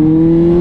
you